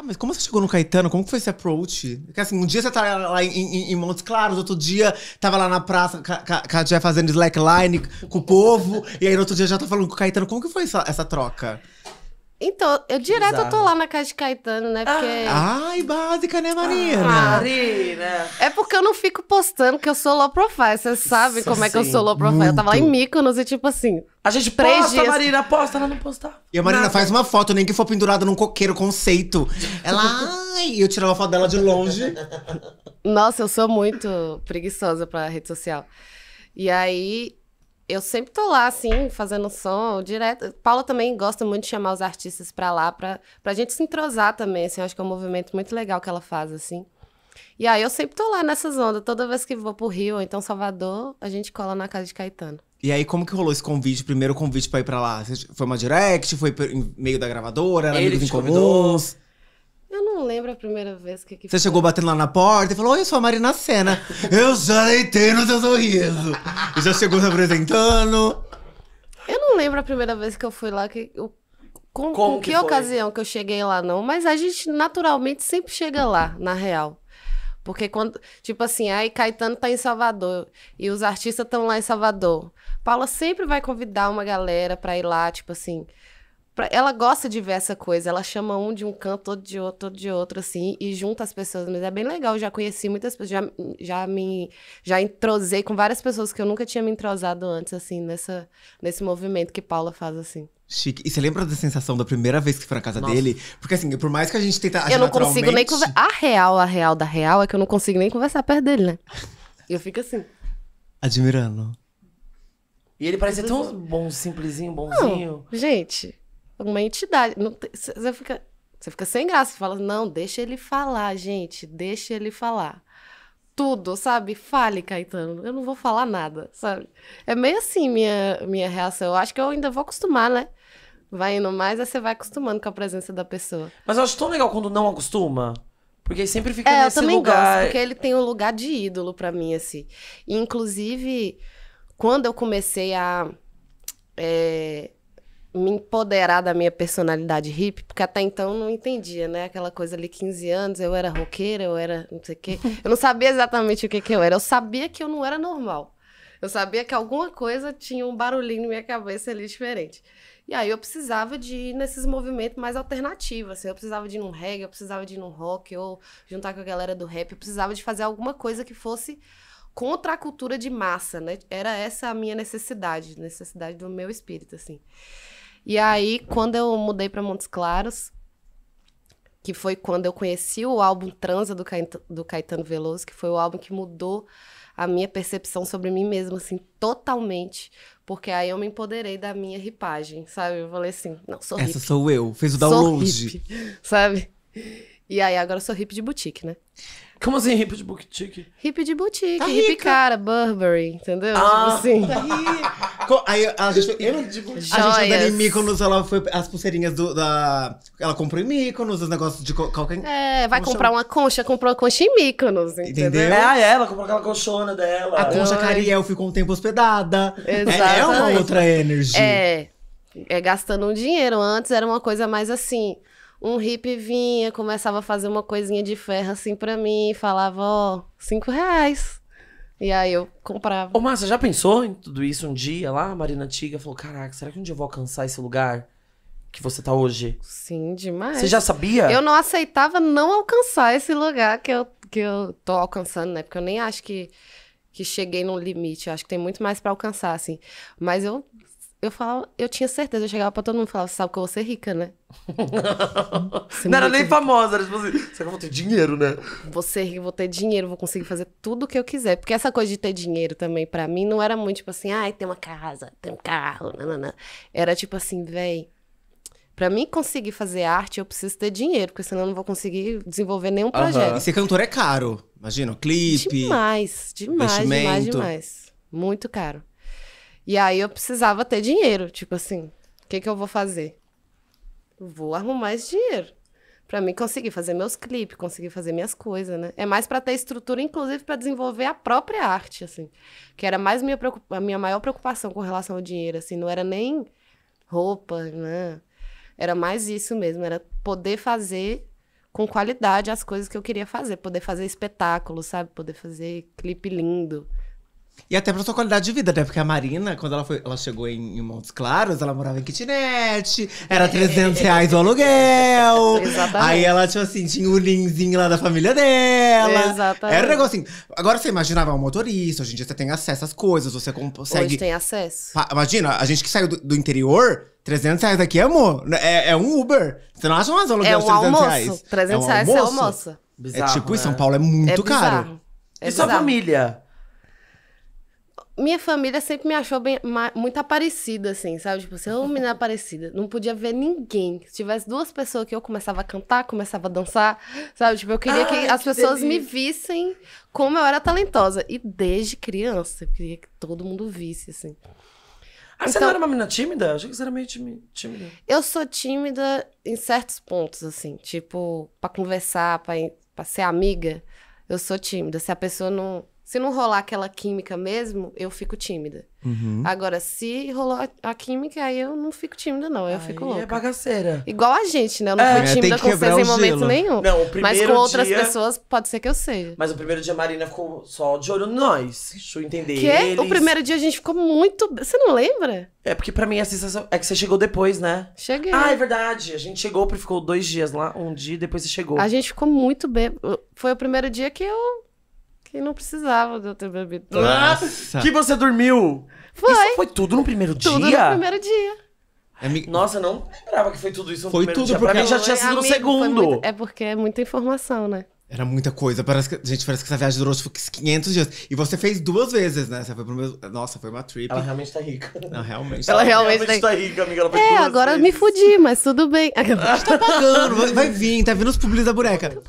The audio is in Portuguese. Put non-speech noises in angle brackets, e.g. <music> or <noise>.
Tá, mas como você chegou no Caetano? Como que foi esse approach? Porque assim, um dia você tá lá em, em, em Montes Claros, outro dia tava lá na praça com a Jé fazendo slackline com o povo, e aí no outro dia já tá falando com o Caetano. Como que foi essa, essa troca? Então, eu direto eu tô lá na casa de Caetano, né? Porque. Ai, básica, né, Marina? Ah, Marina! É porque eu não fico postando que eu sou low profile. Vocês sabem como é que eu sou low profile. Eu tava lá em muito. Mykonos e tipo assim. A gente Três posta, dias. Marina, posta, ela não postar. E a Marina Nada. faz uma foto, nem que for pendurada num coqueiro, conceito. Ela, ai, e eu tirava a foto dela de longe. Nossa, eu sou muito preguiçosa pra rede social. E aí, eu sempre tô lá, assim, fazendo som direto. Paula também gosta muito de chamar os artistas pra lá, pra, pra gente se entrosar também, assim. Acho que é um movimento muito legal que ela faz, assim. E aí, eu sempre tô lá nessas ondas. Toda vez que vou pro Rio ou então Salvador, a gente cola na casa de Caetano. E aí, como que rolou esse convite? Primeiro convite pra ir pra lá? Foi uma direct? Foi por- em meio da gravadora? Era Ele amigos em te convidou? comuns? Eu não lembro a primeira vez que... que Você chegou batendo lá na porta e falou: Oi, eu sou a Marina Senna. <laughs> eu já deitei no seu sorriso. E já chegou se apresentando. Eu não lembro a primeira vez que eu fui lá, que, eu- com, com que que, foi? ocasião que eu cheguei lá, não. Mas a gente naturalmente sempre chega lá, na real. Porque quando, tipo assim, aí Caetano tá em Salvador e os artistas estão lá em Salvador. Paula sempre vai convidar uma galera pra ir lá, tipo assim. Pra- ela gosta de ver essa coisa, ela chama um de um canto, outro de outro, outro de outro, assim, e junta as pessoas. Mas é bem legal, eu já conheci muitas pessoas, já, já me. Já entrosei com várias pessoas que eu nunca tinha me entrosado antes, assim, nessa, nesse movimento que Paula faz, assim. Chique. E você lembra da sensação da primeira vez que foi na casa Nossa. dele? Porque assim, por mais que a gente tenta agir eu não consigo nem conversar. A real, a real da real é que eu não consigo nem conversar perto dele, né? Eu fico assim. Admirando. E ele parece tão bom, simplesinho, bonzinho. Não, gente, uma entidade. Você fica, você fica sem graça. Você fala, não, deixa ele falar, gente. Deixa ele falar. Tudo, sabe? Fale, Caetano. Eu não vou falar nada, sabe? É meio assim minha, minha reação. Eu acho que eu ainda vou acostumar, né? Vai indo mais, aí você vai acostumando com a presença da pessoa. Mas eu acho tão legal quando não acostuma. Porque sempre fica É, eu nesse também lugar. gosto, porque ele tem um lugar de ídolo pra mim, assim. E, inclusive, quando eu comecei a é, me empoderar da minha personalidade hippie, porque até então eu não entendia, né? Aquela coisa ali, 15 anos, eu era roqueira, eu era não sei o quê. <laughs> Eu não sabia exatamente o que, que eu era. Eu sabia que eu não era normal. Eu sabia que alguma coisa tinha um barulhinho na minha cabeça ali diferente. E aí eu precisava de ir nesses movimentos mais alternativos, assim. Eu precisava de ir num reggae, eu precisava de ir num rock, ou juntar com a galera do rap. Eu precisava de fazer alguma coisa que fosse contra a cultura de massa, né? Era essa a minha necessidade, necessidade do meu espírito, assim. E aí, quando eu mudei para Montes Claros, que foi quando eu conheci o álbum Transa do, Caet- do Caetano Veloso, que foi o álbum que mudou a minha percepção sobre mim mesma, assim, totalmente. Porque aí eu me empoderei da minha ripagem, sabe? Eu falei assim, não, sou Essa hippie. sou eu. Fez o Sou download. hippie, <laughs> sabe? E aí agora eu sou hippie de boutique, né? Como assim, hip de boutique? Hippie de boutique, Tá hippie rica. cara, Burberry, entendeu? Ah. tipo assim. Co- Aí a gente, lembra de- a gente andando em. Mykonos, ela foi as pulseirinhas do, da. Ela comprou em Mykonos, os negócios de co- qualquer. É, vai Como comprar chama? uma concha, comprou uma concha em Mykonos, entendeu? Entendeu? É, ah, é, ela comprou aquela colchona dela. A concha Ai. Cariel ficou um tempo hospedada. É, é uma Exatamente. outra energy. É, é gastando um dinheiro. Antes era uma coisa mais assim. Um hippie vinha, começava a fazer uma coisinha de ferro assim pra mim, falava, ó, cinco reais. E aí eu comprava. Ô, Márcia, já pensou em tudo isso um dia lá? A Marina Antiga falou: caraca, será que um dia eu vou alcançar esse lugar que você tá hoje? Sim, demais. Você já sabia? Eu não aceitava não alcançar esse lugar que eu, que eu tô alcançando, né? Porque eu nem acho que, que cheguei no limite. Eu acho que tem muito mais pra alcançar, assim. Mas eu, eu falava, eu tinha certeza. Eu chegava pra todo mundo e falava, sabe que eu vou ser rica, né? Ser Não era nem rica. famosa, era tipo assim, será que eu vou ter dinheiro, né? Vou ser rica, vou ter dinheiro, vou conseguir fazer tudo o que eu quiser. Porque essa coisa de ter dinheiro também, pra mim, não era muito tipo assim, ai, tem uma casa, tem um carro, nananã. Era tipo assim, véi. Pra mim conseguir fazer arte, eu preciso ter dinheiro, porque senão eu não vou conseguir desenvolver nenhum projeto. E ser cantor é caro. Imagina, clipe. Demais, demais, demais, demais. Muito caro. E aí eu precisava ter dinheiro. Tipo assim, o que, que eu vou fazer? Vou arrumar esse dinheiro. Pra mim conseguir fazer meus clipes, conseguir fazer minhas coisas, né? É mais pra ter estrutura, inclusive pra desenvolver a própria arte, assim. Que era mais minha a minha maior preocupação com relação ao dinheiro, assim. Não era nem roupa, né? Era mais isso mesmo. Era poder fazer com qualidade as coisas que eu queria fazer. Poder fazer espetáculo, sabe? Poder fazer clipe lindo. E até pra sua qualidade de vida, né? Porque a Marina, quando ela, foi, ela chegou em, em Montes Claros, ela morava em kitnet, era 300 reais o aluguel. <laughs> Exatamente. Aí ela, tipo assim, tinha o linzinho lá da família dela. Exatamente. Era um negócio assim. Agora você imaginava um motorista, hoje em dia você tem acesso às coisas, você consegue. Hoje tem acesso. Imagina, a gente que saiu do, do interior, 300 reais aqui, amor, é, é um Uber. Você não acha mais aluguel É um 300 almoço. reais? 300 um reais você almoça. É Bizarro, tipo, em né? São Paulo é muito é caro. É E sua família? Minha família sempre me achou bem, muito aparecida, assim, sabe? Tipo, você é uma menina aparecida. Não podia ver ninguém. Se tivesse duas pessoas que eu começava a cantar, começava a dançar, sabe? Tipo, eu queria que Ai, as que pessoas me delícia. vissem como eu era talentosa. E desde criança, eu queria que todo mundo visse, assim. Ah, você Então- não era uma menina tímida? Eu achei que você era meio tímida. Eu sou tímida em certos pontos, assim. Tipo, pra conversar, pra, pra ser amiga, eu sou tímida. Se a pessoa não. Se não rolar aquela química mesmo, eu fico tímida. Uhum. Agora, se rolou a, a química, aí eu não fico tímida, não. Eu fico Aí louca. é bagaceira. Igual a gente, né? Eu não É, fui tímida com vocês em momento gelo. nenhum. Não, o primeiro Mas com outras dia... pessoas, pode ser que eu seja. Mas o primeiro dia a Marina ficou só de olho nós. Deixa eu entender Que? eles. O primeiro dia a gente ficou muito. Você não lembra? É porque pra mim a sensação é que você chegou depois, né? Cheguei. Ah, é verdade. A gente chegou, ficou dois dias lá, um dia, depois você chegou. A gente ficou muito bem. Foi o primeiro dia que eu. Que não precisava de eu ter bebido. Nossa. Que você dormiu? Foi. Isso foi tudo no primeiro Tudo dia? no primeiro dia. Nossa, eu não lembrava que foi tudo isso no Foi primeiro tudo, dia. Pra porque- mim já tinha Foi, sido no segundo. muito- É porque é muita informação, né? Era muita coisa. Parece que, gente, parece que essa viagem durou tipo, 500 dias. E você fez duas vezes, né? Você foi pro meu... Nossa, foi uma trip. Ela realmente tá rica. Não, realmente. Ela realmente tem- tá rica, amiga. Ela É, duas agora vezes. me fudi, mas tudo bem. tá pagando. Vai, vai vir, tá vindo os publis da boneca.